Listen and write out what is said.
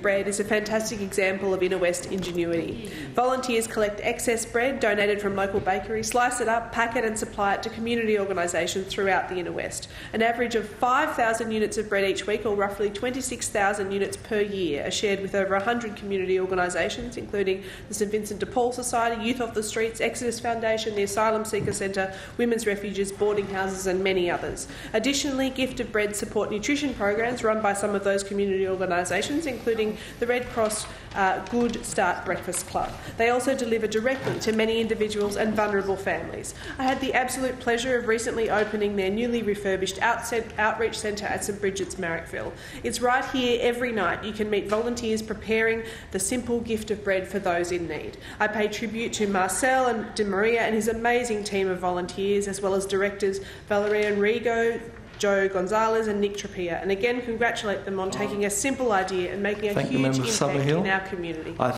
Bread is a fantastic example of Inner West ingenuity. Volunteers collect excess bread donated from local bakeries, slice it up, pack it, and supply it to community organisations throughout the Inner West. An average of 5,000 units of bread each week, or roughly 26,000 units per year, are shared with over 100 community organisations, including the St Vincent de Paul Society, Youth Off the Streets, Exodus Foundation, the Asylum Seeker Centre, Women's Refuges, boarding houses, and many others. Additionally, Gift of Bread support nutrition programs run by some of those community organisations, including the Red Cross uh, Good Start Breakfast Club. They also deliver directly to many individuals and vulnerable families. I had the absolute pleasure of recently opening their newly refurbished outreach centre at St Brigid's, Marrickville. It's right here every night. You can meet volunteers preparing the simple gift of bread for those in need. I pay tribute to Marcel and De Maria and his amazing team of volunteers, as well as directors Valeria Enrigo, Joe Gonzalez and Nick Trapia, and again congratulate them on taking a simple idea and making a Thank huge impact in our community. I